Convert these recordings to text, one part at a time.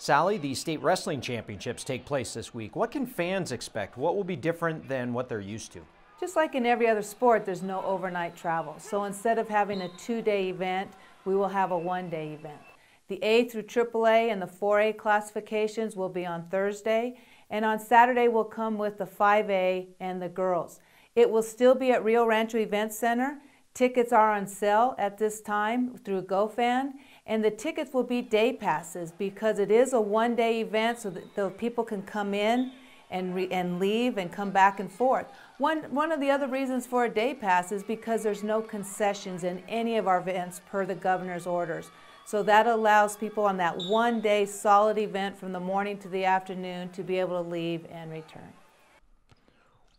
Sally, the state wrestling championships take place this week. What can fans expect? What will be different than what they're used to? Just like in every other sport, there's no overnight travel. So instead of having a two day event, we will have a one day event. The A through AAA and the 4A classifications will be on Thursday, and on Saturday we'll come with the 5A and the girls. It will still be at Rio Rancho Event Center. Tickets are on sale at this time through GoFan, and the tickets will be day passes because it is a one day event so that the people can come in and, re- and leave and come back and forth. One, one of the other reasons for a day pass is because there's no concessions in any of our events per the governor's orders. So that allows people on that one day solid event from the morning to the afternoon to be able to leave and return.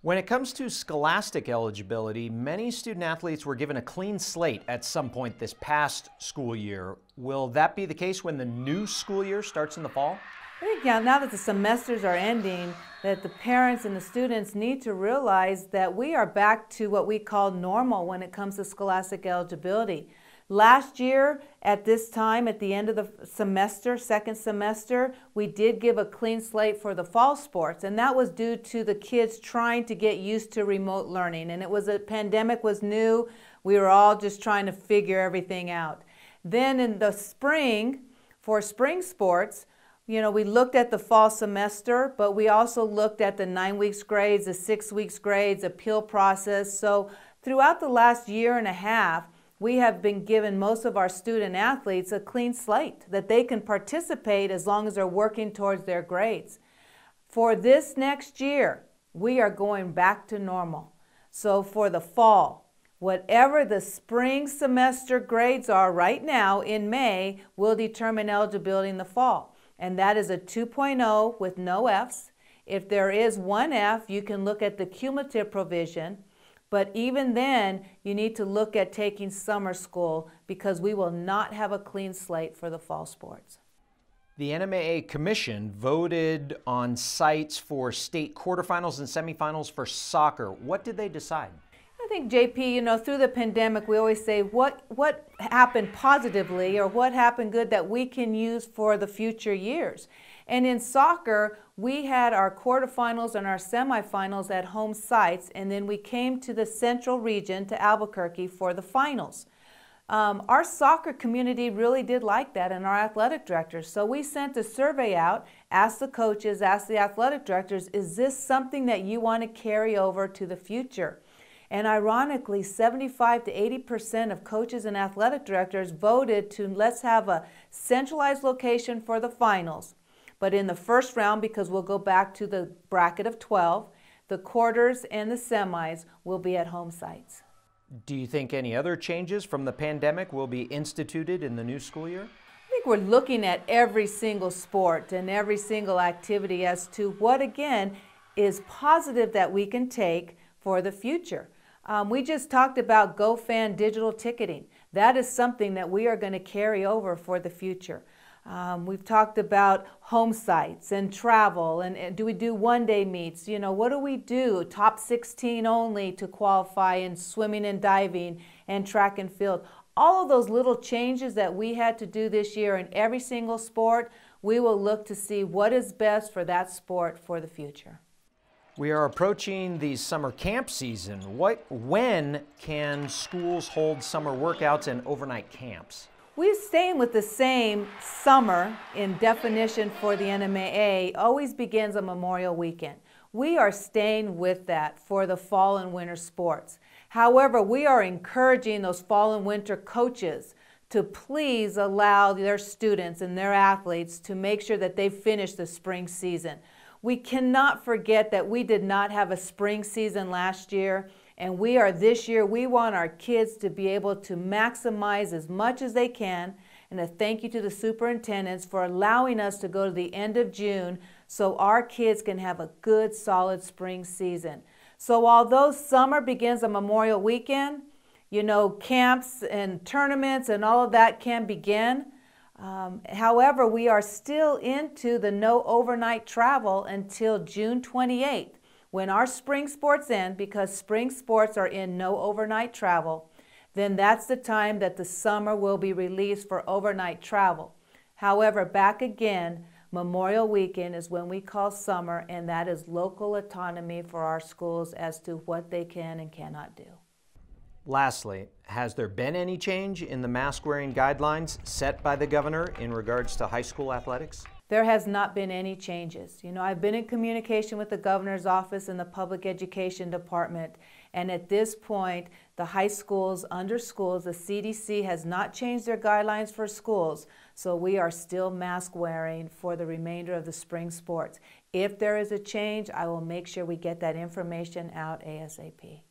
When it comes to scholastic eligibility, many student athletes were given a clean slate at some point this past school year. Will that be the case when the new school year starts in the fall? I think now, now that the semesters are ending, that the parents and the students need to realize that we are back to what we call normal when it comes to scholastic eligibility. Last year, at this time, at the end of the semester, second semester, we did give a clean slate for the fall sports, and that was due to the kids trying to get used to remote learning. And it was a pandemic was new. We were all just trying to figure everything out. Then in the spring, for spring sports, you know, we looked at the fall semester, but we also looked at the nine weeks grades, the six weeks grades, appeal process. So throughout the last year and a half, we have been given most of our student athletes a clean slate that they can participate as long as they're working towards their grades. For this next year, we are going back to normal. So for the fall, whatever the spring semester grades are right now in May will determine eligibility in the fall. And that is a 2.0 with no Fs. If there is one F, you can look at the cumulative provision but even then, you need to look at taking summer school because we will not have a clean slate for the fall sports. The NMAA Commission voted on sites for state quarterfinals and semifinals for soccer. What did they decide? I think JP, you know, through the pandemic, we always say what what happened positively or what happened good that we can use for the future years. And in soccer, we had our quarterfinals and our semifinals at home sites, and then we came to the central region to Albuquerque for the finals. Um, our soccer community really did like that, and our athletic directors. So we sent a survey out, asked the coaches, asked the athletic directors, is this something that you want to carry over to the future? And ironically, 75 to 80% of coaches and athletic directors voted to let's have a centralized location for the finals. But in the first round, because we'll go back to the bracket of 12, the quarters and the semis will be at home sites. Do you think any other changes from the pandemic will be instituted in the new school year? I think we're looking at every single sport and every single activity as to what, again, is positive that we can take for the future. Um, we just talked about GoFan digital ticketing. That is something that we are going to carry over for the future. Um, we've talked about home sites and travel and, and, do we do one day meets? You know, what do we do? Top 16 only to qualify in swimming and diving and track and field. All of those little changes that we had to do this year in every single sport, we will look to see what is best for that sport for the future. We are approaching the summer camp season. What, when can schools hold summer workouts and overnight camps? We're staying with the same summer in definition for the NMAA always begins on Memorial Weekend. We are staying with that for the fall and winter sports. However, we are encouraging those fall and winter coaches to please allow their students and their athletes to make sure that they finish the spring season. We cannot forget that we did not have a spring season last year and we are this year, we want our kids to be able to maximize as much as they can. And a thank you to the superintendents for allowing us to go to the end of June so our kids can have a good, solid spring season. So, although summer begins on Memorial Weekend, you know, camps and tournaments and all of that can begin. Um, however, we are still into the no overnight travel until June 28th. When our spring sports end, because spring sports are in no overnight travel, then that's the time that the summer will be released for overnight travel. However, back again, Memorial Weekend is when we call summer, and that is local autonomy for our schools as to what they can and cannot do. Lastly, has there been any change in the mask wearing guidelines set by the governor in regards to high school athletics? There has not been any changes. You know, I've been in communication with the governor's office and the public education department, and at this point, the high schools, under schools, the CDC has not changed their guidelines for schools, so we are still mask wearing for the remainder of the spring sports. If there is a change, I will make sure we get that information out ASAP.